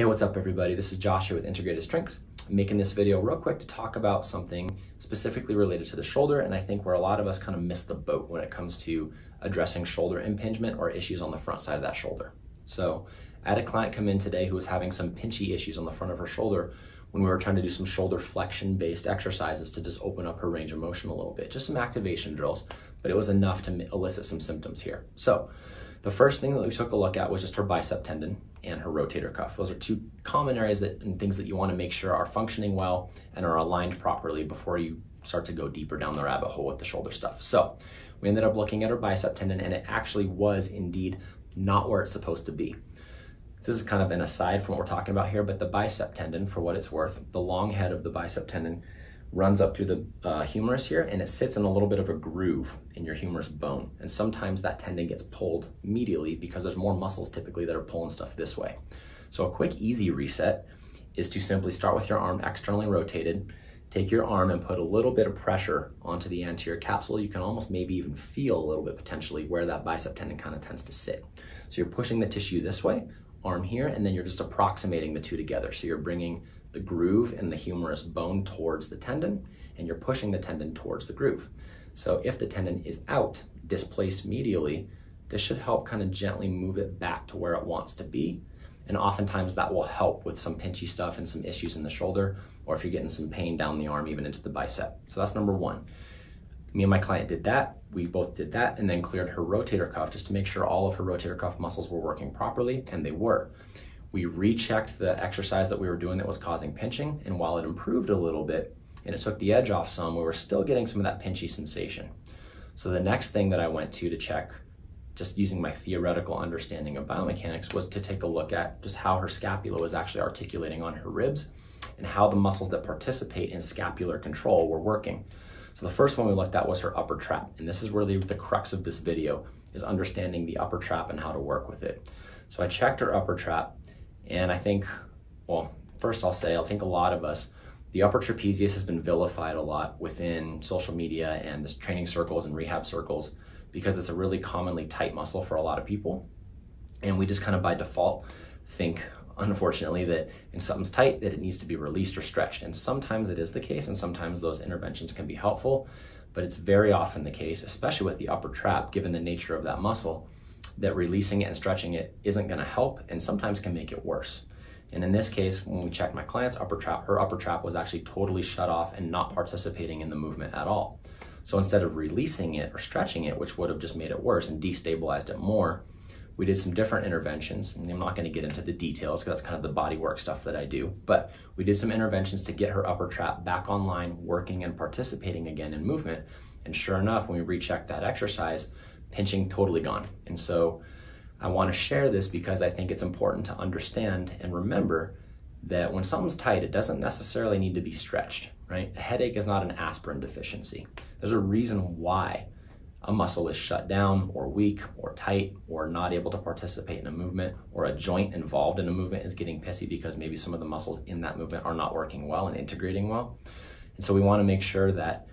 Hey, what's up everybody? This is Josh here with Integrated Strength. I'm making this video real quick to talk about something specifically related to the shoulder and I think where a lot of us kind of miss the boat when it comes to addressing shoulder impingement or issues on the front side of that shoulder. So I had a client come in today who was having some pinchy issues on the front of her shoulder when we were trying to do some shoulder flexion based exercises to just open up her range of motion a little bit, just some activation drills, but it was enough to elicit some symptoms here. So the first thing that we took a look at was just her bicep tendon and her rotator cuff. Those are two common areas that and things that you want to make sure are functioning well and are aligned properly before you start to go deeper down the rabbit hole with the shoulder stuff. So we ended up looking at her bicep tendon and it actually was indeed not where it's supposed to be. This is kind of an aside from what we're talking about here, but the bicep tendon, for what it's worth, the long head of the bicep tendon runs up through the uh, humerus here and it sits in a little bit of a groove in your humerus bone. And sometimes that tendon gets pulled medially because there's more muscles typically that are pulling stuff this way. So a quick easy reset is to simply start with your arm externally rotated, take your arm and put a little bit of pressure onto the anterior capsule. You can almost maybe even feel a little bit potentially where that bicep tendon kind of tends to sit. So you're pushing the tissue this way, arm here, and then you're just approximating the two together. So you're bringing the groove in the humerus bone towards the tendon, and you're pushing the tendon towards the groove. So if the tendon is out, displaced medially, this should help kind of gently move it back to where it wants to be. And oftentimes that will help with some pinchy stuff and some issues in the shoulder, or if you're getting some pain down the arm, even into the bicep. So that's number one. Me and my client did that. We both did that and then cleared her rotator cuff just to make sure all of her rotator cuff muscles were working properly, and they were. We rechecked the exercise that we were doing that was causing pinching, and while it improved a little bit and it took the edge off some, we were still getting some of that pinchy sensation. So the next thing that I went to to check, just using my theoretical understanding of biomechanics, was to take a look at just how her scapula was actually articulating on her ribs and how the muscles that participate in scapular control were working. So the first one we looked at was her upper trap, and this is really the crux of this video, is understanding the upper trap and how to work with it. So I checked her upper trap, and I think, well, first I'll say, I think a lot of us, the upper trapezius has been vilified a lot within social media and this training circles and rehab circles because it's a really commonly tight muscle for a lot of people. And we just kind of by default think, unfortunately, that when something's tight, that it needs to be released or stretched. And sometimes it is the case, and sometimes those interventions can be helpful, but it's very often the case, especially with the upper trap, given the nature of that muscle, that releasing it and stretching it isn't going to help and sometimes can make it worse. And in this case, when we checked my client's upper trap, her upper trap was actually totally shut off and not participating in the movement at all. So instead of releasing it or stretching it, which would have just made it worse and destabilized it more, we did some different interventions. And I'm not going to get into the details because that's kind of the body work stuff that I do. But we did some interventions to get her upper trap back online, working and participating again in movement. And sure enough, when we rechecked that exercise, pinching totally gone. And so I want to share this because I think it's important to understand and remember that when something's tight, it doesn't necessarily need to be stretched, right? A headache is not an aspirin deficiency. There's a reason why a muscle is shut down or weak or tight or not able to participate in a movement or a joint involved in a movement is getting pissy because maybe some of the muscles in that movement are not working well and integrating well. And so we want to make sure that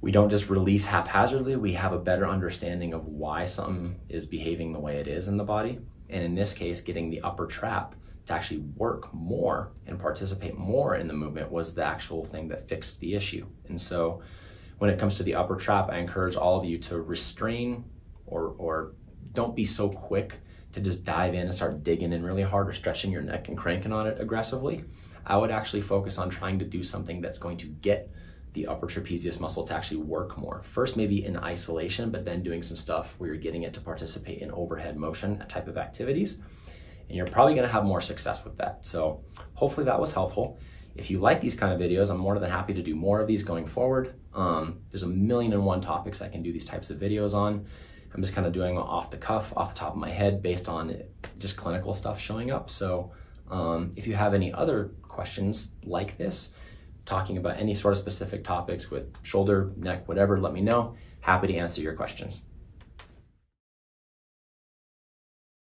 we don't just release haphazardly, we have a better understanding of why something is behaving the way it is in the body. And in this case, getting the upper trap to actually work more and participate more in the movement was the actual thing that fixed the issue. And so when it comes to the upper trap, I encourage all of you to restrain or, or don't be so quick to just dive in and start digging in really hard or stretching your neck and cranking on it aggressively. I would actually focus on trying to do something that's going to get the upper trapezius muscle to actually work more. First, maybe in isolation, but then doing some stuff where you're getting it to participate in overhead motion type of activities. And you're probably gonna have more success with that. So hopefully that was helpful. If you like these kind of videos, I'm more than happy to do more of these going forward. Um, there's a million and one topics I can do these types of videos on. I'm just kind of doing off the cuff, off the top of my head, based on just clinical stuff showing up. So um, if you have any other questions like this, talking about any sort of specific topics with shoulder, neck, whatever, let me know. Happy to answer your questions.